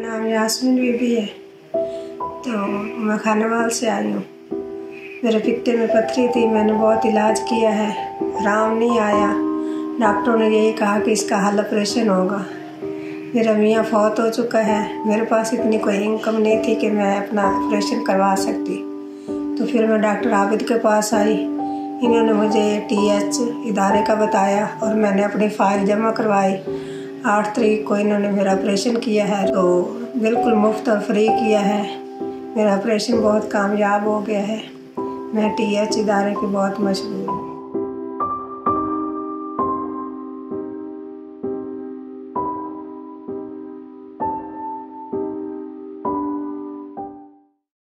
नाम यासमिन बीबी है। तो मैं खानेवाल से आई हूँ। मेरे पित्ते में पथरी थी, मैंने बहुत इलाज किया है। आराम नहीं आया। डॉक्टरों ने यही कहा कि इसका हल ऑपरेशन होगा। मेरा मियाँ फौत हो चुका है। मेरे पास इतनी कोई इनकम नहीं थी कि मैं अपना ऑपरेशन करवा सकती। तो फिर मैं डॉक्टर आबिद के पास आई। इन्होंने मुझे टी एच इदारे का बताया और मैंने अपनी फ़ाइल जमा करवाई। आठ तरीक को इन्होंने मेरा ऑपरेशन किया है तो बिल्कुल मुफ़्त और फ्री किया है। मेरा ऑपरेशन बहुत कामयाब हो गया है। मैं टी एच इदारे की बहुत मशहूर हूँ।